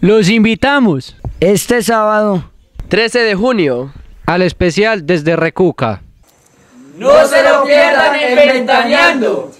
Los invitamos Este sábado 13 de junio. al especial desde Recuca. No se lo pierdan en Ventaneando.